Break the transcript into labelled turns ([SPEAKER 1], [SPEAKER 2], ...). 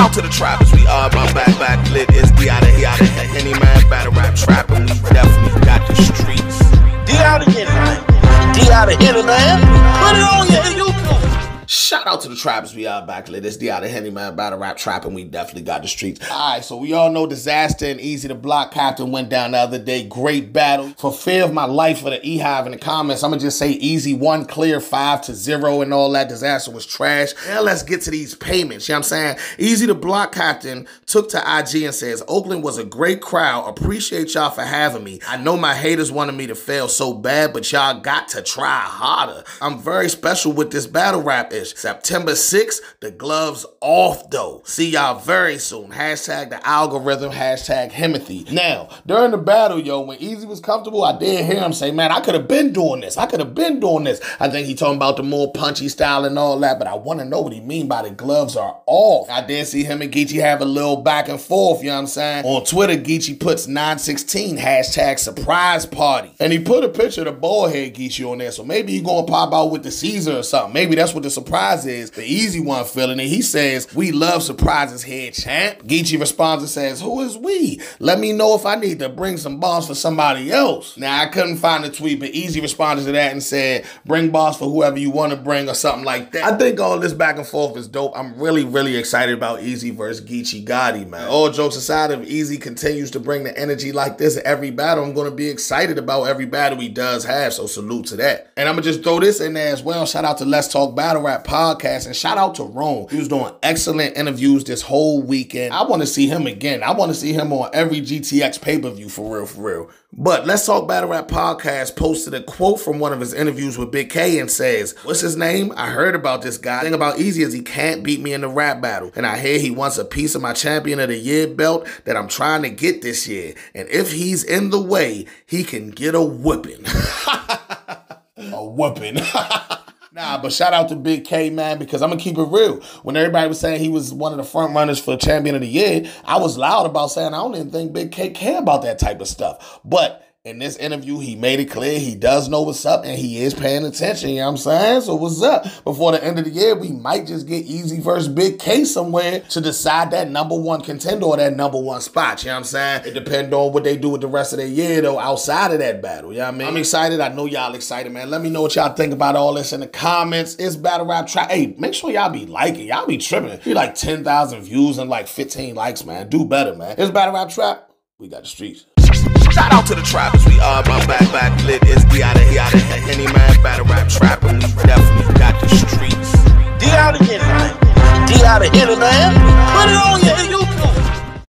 [SPEAKER 1] out to the trappers, we are my back, back lit. It's D out of here, out of here. Henny man, battle rap trapping. We
[SPEAKER 2] out
[SPEAKER 1] to the trappers. We are back. It's the out of Man battle rap trap, and we definitely got the streets. All right, so we all know disaster and Eazy to block captain went down the other day. Great battle. For fear of my life for the E Hive in the comments, I'm gonna just say Eazy one clear five to zero and all that. Disaster was trash. Now let's get to these payments. You know what I'm saying? Eazy to block captain took to IG and says Oakland was a great crowd. Appreciate y'all for having me. I know my haters wanted me to fail so bad, but y'all got to try harder. I'm very special with this battle rap September 6th, the gloves off though. See y'all very soon. Hashtag the algorithm, hashtag Himothy. Now, during the battle, yo, when Eazy was comfortable, I did hear him say, man, I could have been doing this. I could have been doing this. I think he talking about the more punchy style and all that, but I want to know what he mean by the gloves are off. I did see him and Geechi have a little back and forth, you know what I'm saying? On Twitter, Geechi puts 916 hashtag surprise party. And he put a picture of the ball head Geechi on there, so maybe he gonna pop out with the Caesar or something. Maybe that's what the surprise surprise is the easy one feeling it. He says, We love surprises here, champ. Geechi responds and says, Who is we? Let me know if I need to bring some balls for somebody else. Now, I couldn't find the tweet, but Eazy responded to that and said, Bring balls for whoever you want to bring or something like that. I think all this back and forth is dope. I'm really, really excited about Eazy versus Geechi Gotti, man. All jokes aside, if Eazy continues to bring the energy like this at every battle, I'm going to be excited about every battle he does have. So salute to that. And I'm to just throw this in there as well. Shout out to Let's Talk Battle Rap podcast. And shout out to Rome. He was doing excellent interviews this whole weekend. I want to see him again. I want to see him on every GTX pay per view for real, for real. But Let's Talk Battle Rap podcast posted a quote from one of his interviews with Big K and says, What's his name? I heard about this guy. The thing about Eazy is he can't beat me in the rap battle. And I hear he wants a piece of my champion of the year belt that I'm trying to get this year. And if he's in the way, he can get a whipping. a whipping. Nah, but shout out to Big K, man, because I'm gonna keep it real. When everybody was saying he was one of the front runners for champion of the year, I was loud about saying I don't even think Big K care about that type of stuff. But in this interview, he made it clear he does know what's up and he is paying attention. You know what I'm saying? So what's up? Before the end of the year, we might just get Eazy versus Big K somewhere to decide that number one contender or that number one spot. You know what I'm saying? It depends on what they do with the rest of the year, though, outside of that battle. You know what I mean? I'm excited. I know y'all excited, man. Let me know what y'all think about all this in the comments. It's Battle Rap Trap. Hey, make sure y'all be liking. Y'all be tripping. You like 10,000 views and like 15 likes, man. Do better, man. It's Battle Rap Trap. We got the streets. Shout out to the trappers, we are my back, back lit. It's D out of here, out of here. Henny man, battle rap trapping. We definitely got the streets.
[SPEAKER 2] D out of here. D out of here, man.